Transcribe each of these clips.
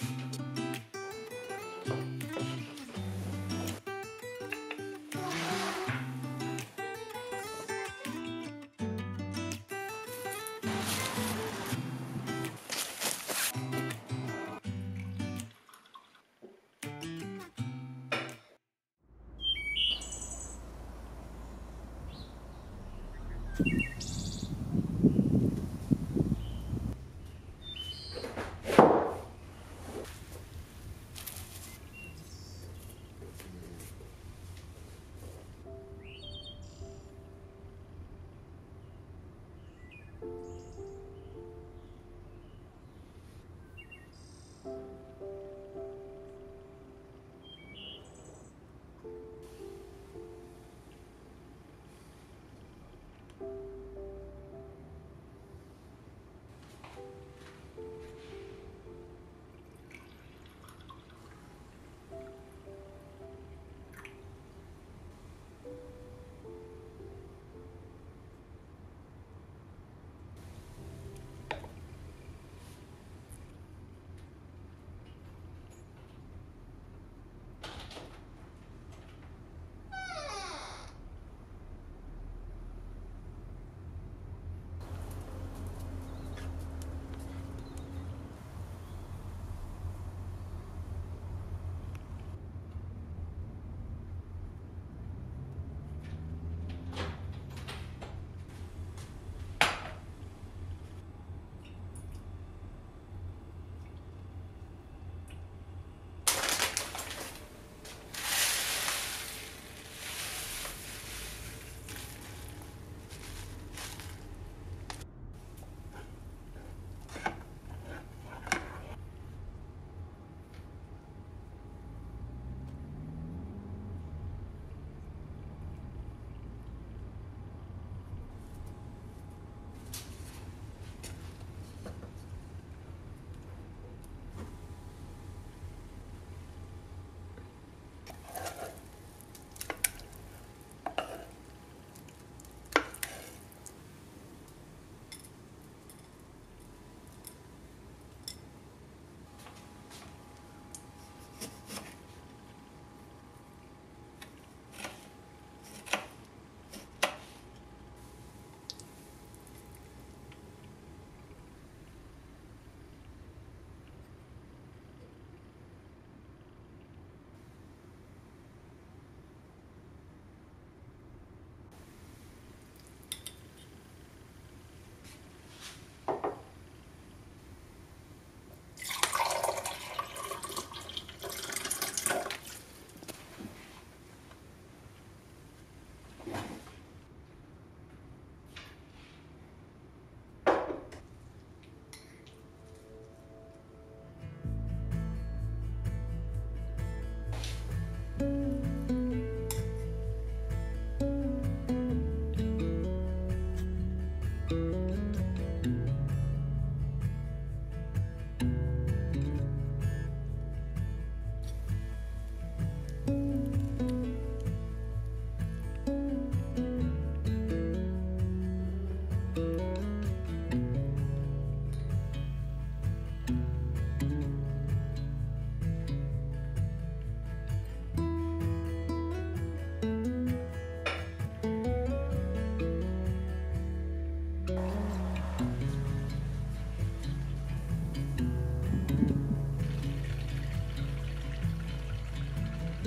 Thank mm -hmm. you.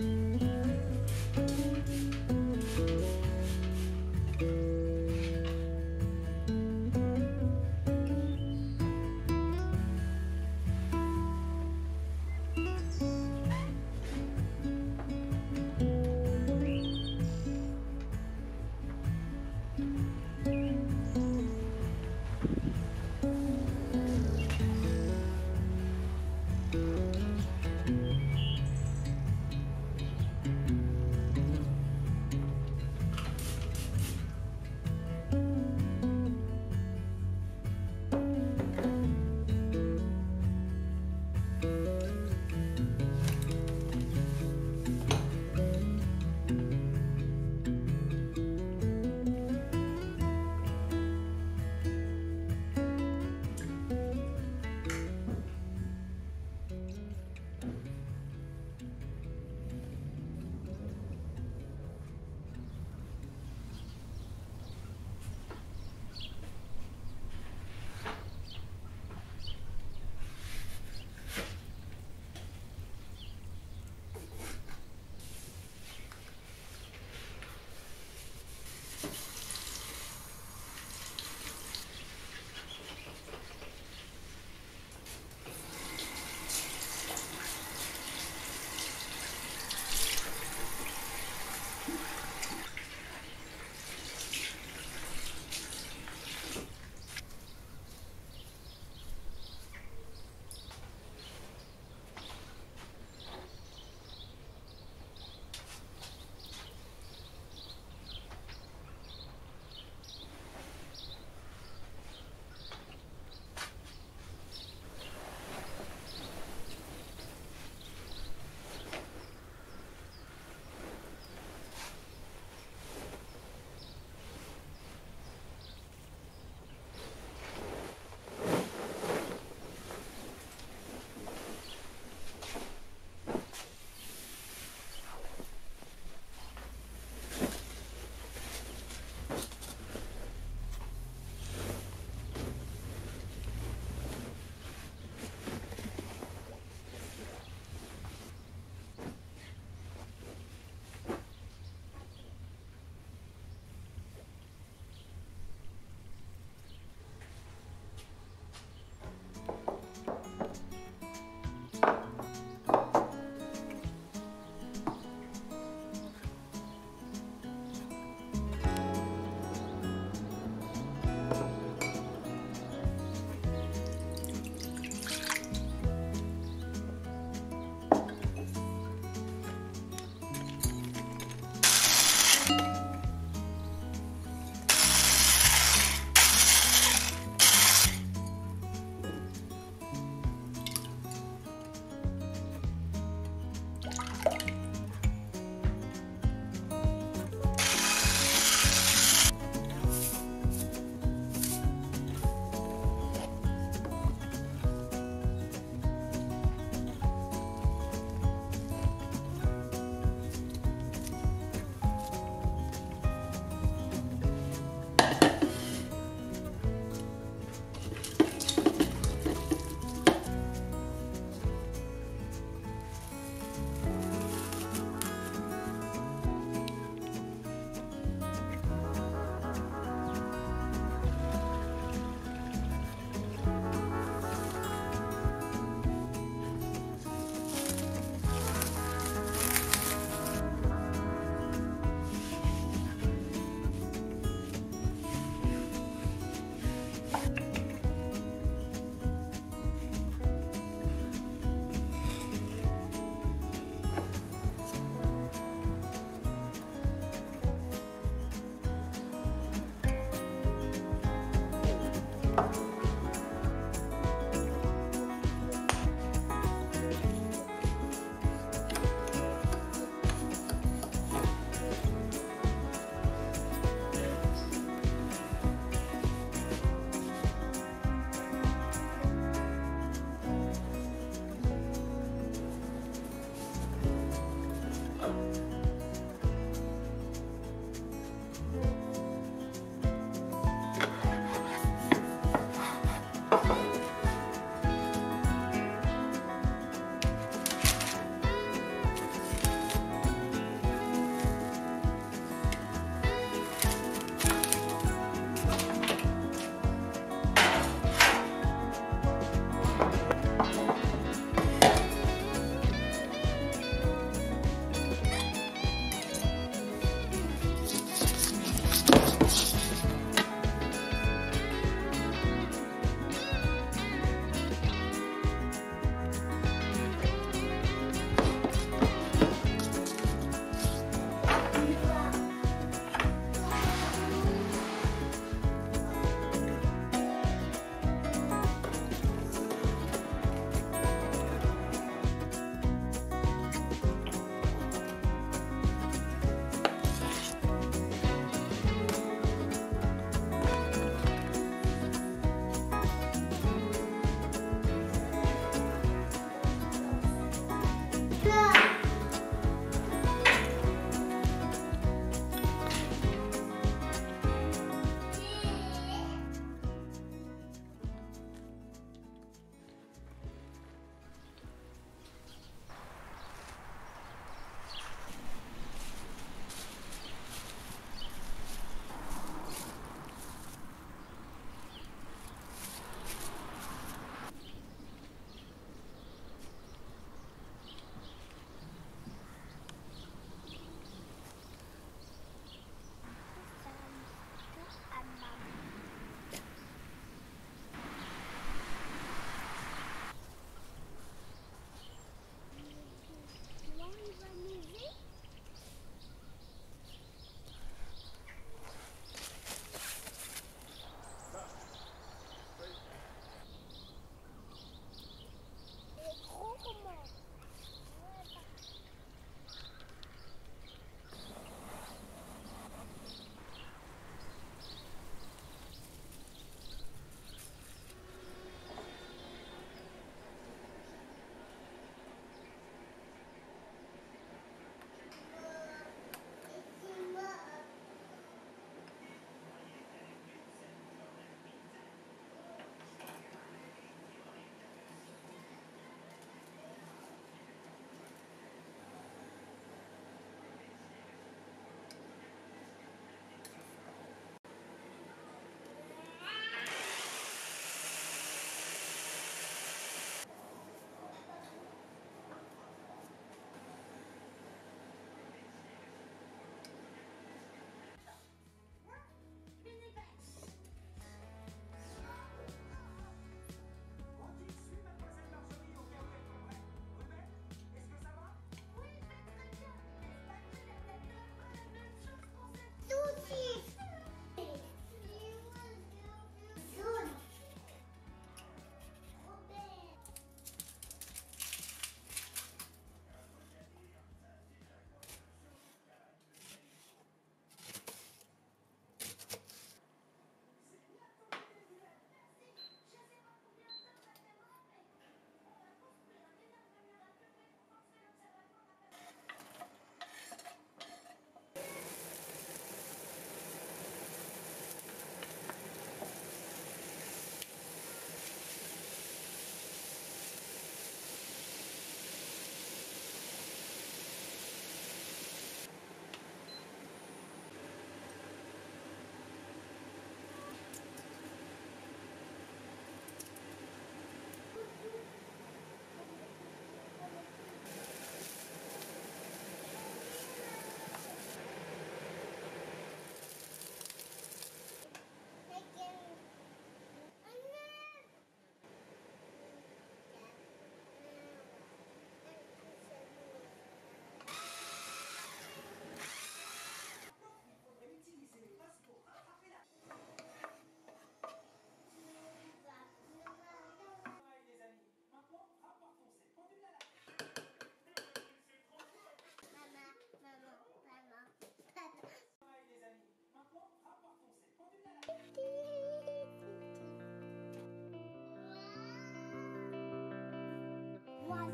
Thank mm -hmm. you.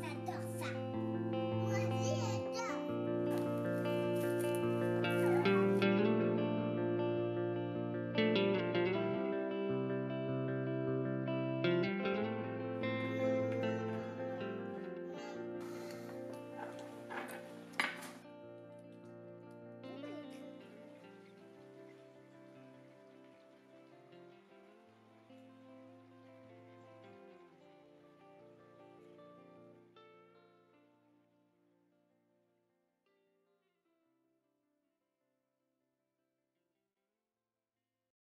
J'adore ça.